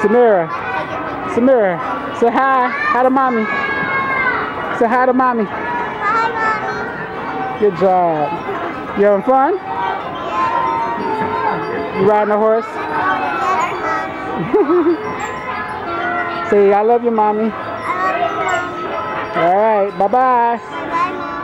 Sameera. Sameera. Say hi. Hi to mommy. Say hi to mommy. Hi, mommy. Good job. You having fun? You riding a horse? Say I love you, mommy. I love you, mommy. All right. Bye bye. Bye.